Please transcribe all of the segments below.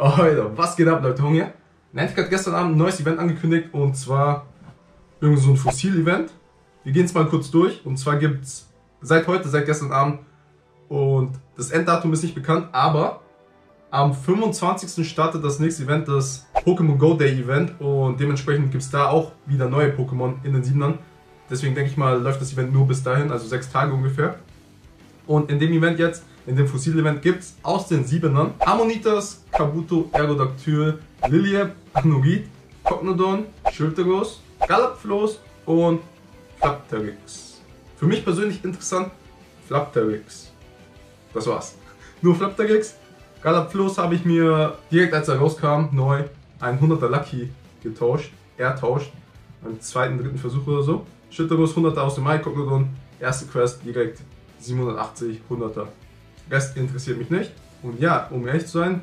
Alter, was geht ab, Leute? Hunger? Niantic hat gestern Abend ein neues Event angekündigt und zwar irgendwie so ein Fossil-Event. Wir gehen es mal kurz durch und zwar gibt es seit heute, seit gestern Abend und das Enddatum ist nicht bekannt, aber am 25. startet das nächste Event, das Pokémon Go Day Event und dementsprechend gibt es da auch wieder neue Pokémon in den Siebenern. Deswegen denke ich mal, läuft das Event nur bis dahin, also sechs Tage ungefähr. Und in dem Event jetzt in dem Fossil-Event gibt es aus den Siebenern Ammonitas, Kabuto, Ergodactyl, Liliep, Anorid, Cognodon, Schultergos, Galapflos und Flapterix. Für mich persönlich interessant, Flapterix. Das war's. Nur Flapterix. Galapflos habe ich mir direkt als er rauskam, neu, ein 100er Lucky getauscht. Er tauscht. Beim zweiten, dritten Versuch oder so. Schütterus 100er aus dem Mai, Cognodon, erste Quest direkt 780, 100er. Rest interessiert mich nicht. Und ja, um ehrlich zu sein,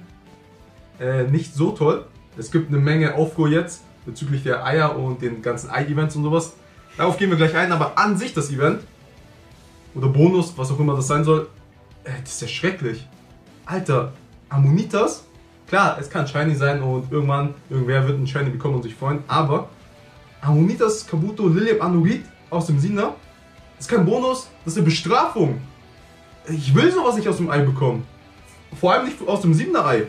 äh, nicht so toll. Es gibt eine Menge Aufruhr jetzt bezüglich der Eier und den ganzen Ei-Events und sowas. Darauf gehen wir gleich ein, aber an sich das Event oder Bonus, was auch immer das sein soll, äh, das ist ja schrecklich. Alter, Ammonitas, klar, es kann Shiny sein und irgendwann, irgendwer wird ein Shiny bekommen und sich freuen, aber Ammonitas, Kabuto, Liliep, Anurit aus dem Sina, das ist kein Bonus, das ist eine Bestrafung. Ich will sowas nicht aus dem Ei bekommen. Vor allem nicht aus dem 7er Ei.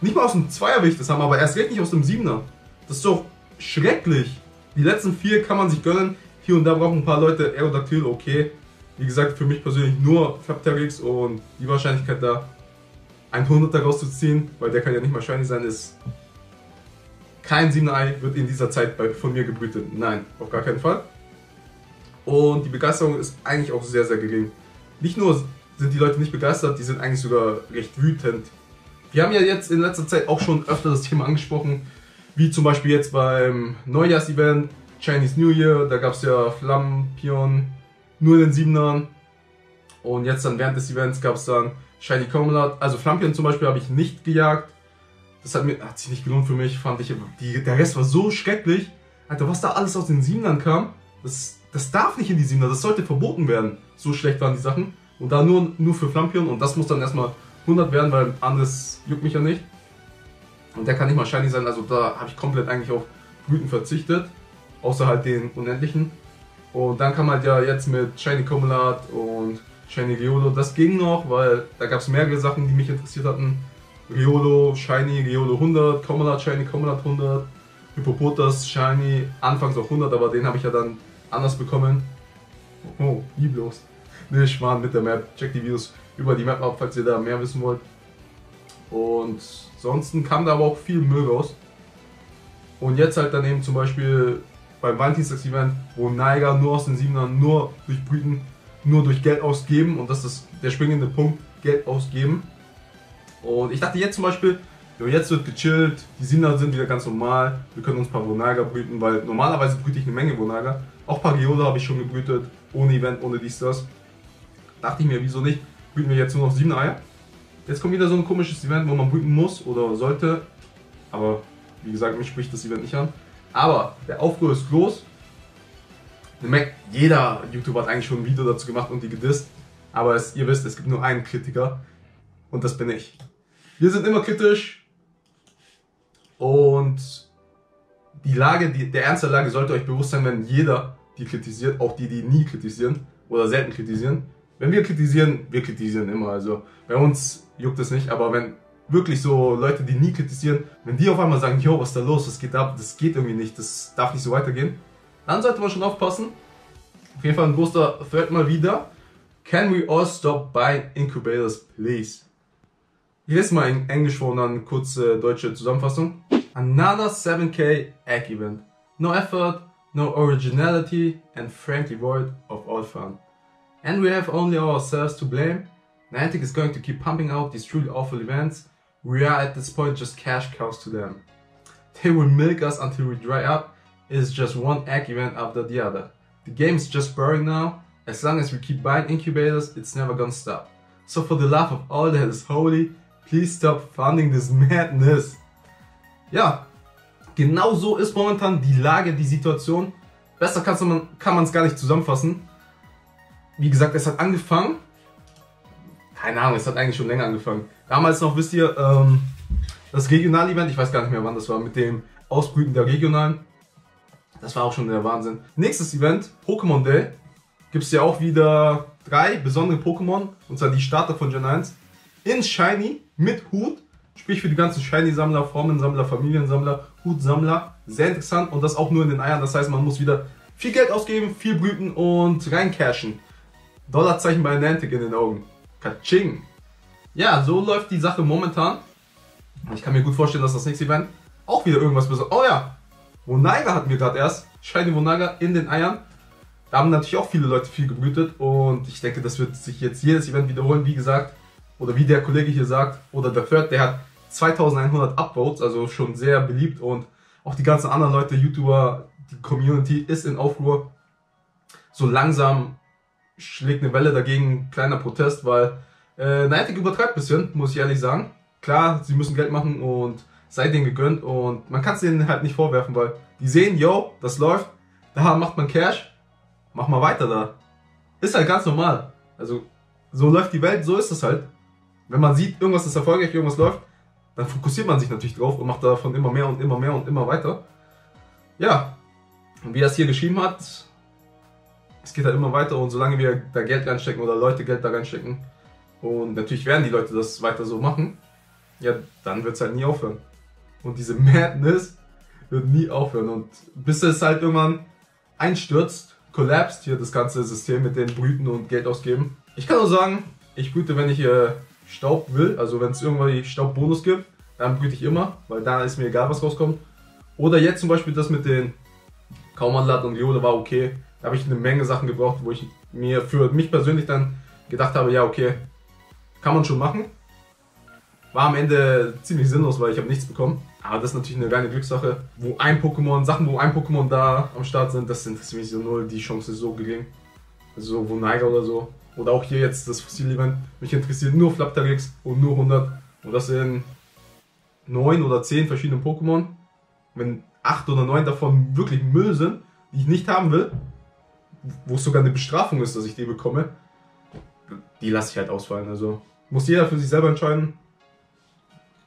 Nicht mal aus dem 2er will ich das haben, aber erst recht nicht aus dem 7er. Das ist doch schrecklich. Die letzten vier kann man sich gönnen. Hier und da brauchen ein paar Leute Aerodactyl, okay. Wie gesagt, für mich persönlich nur Flapterix und die Wahrscheinlichkeit da, ein 100er rauszuziehen, weil der kann ja nicht mal shiny sein, ist kein 7er Ei wird in dieser Zeit von mir gebrütet. Nein, auf gar keinen Fall. Und die Begeisterung ist eigentlich auch sehr, sehr gering nicht nur sind die Leute nicht begeistert, die sind eigentlich sogar recht wütend. Wir haben ja jetzt in letzter Zeit auch schon öfter das Thema angesprochen, wie zum Beispiel jetzt beim Neujahrsevent, Chinese New Year, da gab es ja Flampion nur in den Siebenern. Und jetzt dann während des Events gab es dann Shiny Comelot. Also Flampion zum Beispiel habe ich nicht gejagt. Das hat, mir, hat sich nicht gelohnt für mich, fand ich. Die, der Rest war so schrecklich. Alter, was da alles aus den Siebenern kam, das, das darf nicht in die Siebener, das sollte verboten werden. So schlecht waren die Sachen. Und da nur, nur für Flampion und das muss dann erstmal 100 werden, weil anderes juckt mich ja nicht. Und der kann nicht mal shiny sein, also da habe ich komplett eigentlich auf Brüten verzichtet. Außer halt den unendlichen. Und dann kam halt ja jetzt mit Shiny Comelat und Shiny Riolo. Das ging noch, weil da gab es mehrere Sachen, die mich interessiert hatten. Riolo, Shiny, Riolo 100, Comelat, Shiny, Comelat 100, Hippopotas, Shiny, anfangs auch 100, aber den habe ich ja dann anders bekommen. Oh, wie Ne, Schmarrn mit der Map. Checkt die Videos über die Map ab, falls ihr da mehr wissen wollt. Und sonst kam da aber auch viel Müll raus. Und jetzt halt dann eben zum Beispiel beim Valentinstags-Event, wo Niger nur aus den Siebenern, nur durch Brüten, nur durch Geld ausgeben. Und das ist der springende Punkt, Geld ausgeben. Und ich dachte jetzt zum Beispiel, jetzt wird gechillt, die Siebener sind wieder ganz normal, wir können uns ein paar Vonaga brüten, weil normalerweise brüte ich eine Menge Vonaga. Auch Pariole habe ich schon gebrütet, ohne Event, ohne dies, das. Dachte ich mir, wieso nicht? Brüten wir jetzt nur noch 7 Eier. Jetzt kommt wieder so ein komisches Event, wo man brüten muss oder sollte. Aber wie gesagt, mich spricht das Event nicht an. Aber der Aufruhr ist groß. Jeder YouTuber hat eigentlich schon ein Video dazu gemacht und die gedisst. Aber es, ihr wisst, es gibt nur einen Kritiker. Und das bin ich. Wir sind immer kritisch. Und die Lage, die, der Ernst der Lage sollte euch bewusst sein, wenn jeder die kritisiert, auch die, die nie kritisieren oder selten kritisieren. Wenn wir kritisieren, wir kritisieren immer. Also bei uns juckt es nicht, aber wenn wirklich so Leute, die nie kritisieren, wenn die auf einmal sagen, yo, was ist da los, was geht ab, das geht irgendwie nicht, das darf nicht so weitergehen, dann sollte man schon aufpassen. Auf jeden Fall ein großer Thread mal wieder. Can we all stop buying incubators, please? Ist mal in Englisch vor und dann kurze deutsche Zusammenfassung. Another 7k egg event. No effort, no originality and frankly void of all fun. And we have only ourselves to blame. Niantic is going to keep pumping out these truly awful events. We are at this point just cash cows to them. They will milk us until we dry up. It is just one egg event after the other. The game is just boring now. As long as we keep buying incubators, it's never gonna stop. So for the love of all that is holy, please stop funding this madness. Ja, genau so ist momentan die Lage, die Situation. Besser kann man es gar nicht zusammenfassen wie gesagt, es hat angefangen. Keine Ahnung, es hat eigentlich schon länger angefangen. Damals noch, wisst ihr, ähm, das Regional-Event, ich weiß gar nicht mehr wann das war, mit dem Ausbrüten der Regionalen. Das war auch schon der Wahnsinn. Nächstes Event, Pokémon Day. Gibt es ja auch wieder drei besondere Pokémon, und zwar die Starter von Gen 1. In Shiny mit Hut, sprich für die ganzen Shiny-Sammler, Formensammler, Familiensammler, Hutsammler. Sehr interessant und das auch nur in den Eiern. Das heißt, man muss wieder viel Geld ausgeben, viel brüten und reincashen. Dollarzeichen bei Niantic in den Augen. Kaching. Ja, so läuft die Sache momentan. Ich kann mir gut vorstellen, dass das nächste Event auch wieder irgendwas besonders. Oh ja, Wonaga hatten wir gerade erst. Shiny Wonaga in den Eiern. Da haben natürlich auch viele Leute viel gebrütet und ich denke, das wird sich jetzt jedes Event wiederholen, wie gesagt. Oder wie der Kollege hier sagt, oder der Third, der hat 2100 Upvotes, also schon sehr beliebt und auch die ganzen anderen Leute, YouTuber, die Community ist in Aufruhr. So langsam schlägt eine Welle dagegen, kleiner Protest, weil äh, Niantic übertreibt ein bisschen, muss ich ehrlich sagen. Klar, sie müssen Geld machen und sei denen gegönnt und man kann es denen halt nicht vorwerfen, weil die sehen, yo, das läuft, da macht man Cash, mach mal weiter da. Ist halt ganz normal. Also, so läuft die Welt, so ist es halt. Wenn man sieht, irgendwas ist erfolgreich, irgendwas läuft, dann fokussiert man sich natürlich drauf und macht davon immer mehr und immer mehr und immer weiter. Ja, und wie er es hier geschrieben hat, es geht halt immer weiter und solange wir da Geld reinstecken oder Leute Geld da reinstecken und natürlich werden die Leute das weiter so machen, ja, dann wird es halt nie aufhören. Und diese Madness wird nie aufhören und bis es halt irgendwann einstürzt, collapsed hier das ganze System mit den Brüten und Geld ausgeben. Ich kann nur sagen, ich brüte, wenn ich äh, Staub will, also wenn es irgendwie Staubbonus gibt, dann brüte ich immer, weil da ist mir egal, was rauskommt. Oder jetzt zum Beispiel das mit den Kaumanlat und Jode war okay. Da habe ich eine Menge Sachen gebraucht, wo ich mir für mich persönlich dann gedacht habe, ja okay, kann man schon machen. War am Ende ziemlich sinnlos, weil ich habe nichts bekommen. Aber das ist natürlich eine reine Glückssache. Wo ein Pokémon, Sachen, wo ein Pokémon da am Start sind, das interessiert mich so null. Die Chance ist so gering. Also wo Niger oder so. Oder auch hier jetzt das Fossil-Event. Mich interessiert nur Flapterix und nur 100. Und das sind 9 oder 10 verschiedene Pokémon. Wenn 8 oder 9 davon wirklich Müll sind, die ich nicht haben will, wo es sogar eine Bestrafung ist, dass ich die bekomme, die lasse ich halt ausfallen. Also muss jeder für sich selber entscheiden.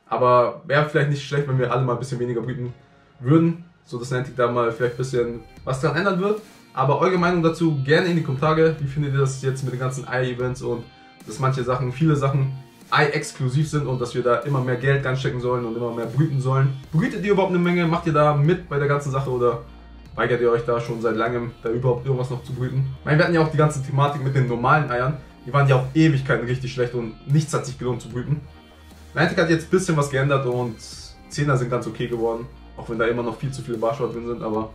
Aber wäre vielleicht nicht schlecht, wenn wir alle mal ein bisschen weniger brüten würden, so dass Niantic da mal vielleicht ein bisschen was dran ändern wird. Aber eure Meinung dazu gerne in die Kommentare. Wie findet ihr das jetzt mit den ganzen Ei-Events und dass manche Sachen, viele Sachen Ei-exklusiv sind und dass wir da immer mehr Geld reinstecken sollen und immer mehr brüten sollen? Brütet ihr überhaupt eine Menge? Macht ihr da mit bei der ganzen Sache oder weigert ihr euch da schon seit langem, da überhaupt irgendwas noch zu brüten? Ich meine, wir hatten ja auch die ganze Thematik mit den normalen Eiern. Die waren ja auch Ewigkeiten richtig schlecht und nichts hat sich gelohnt zu brüten. Niantic hat jetzt ein bisschen was geändert und 10er sind ganz okay geworden. Auch wenn da immer noch viel zu viele Barschauer drin sind, aber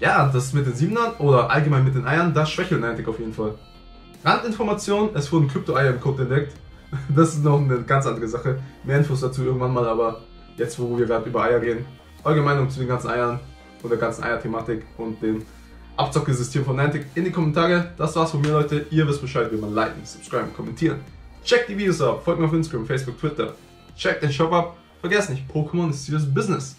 ja, das mit den 7ern oder allgemein mit den Eiern, das schwächelt Niantic auf jeden Fall. Randinformation, es wurden Krypto-Eier im Code entdeckt. Das ist noch eine ganz andere Sache. Mehr Infos dazu irgendwann mal, aber jetzt, wo wir gerade über Eier reden, eure Meinung zu den ganzen Eiern und der ganzen Eier-Thematik und dem Abzocke-System von Niantic in die Kommentare. Das war's von mir, Leute. Ihr wisst Bescheid, wie man liken, subscriben, kommentieren. Checkt die Videos ab, folgt mir auf Instagram, Facebook, Twitter. Checkt den Shop ab. Vergesst nicht, Pokémon ist serious Business.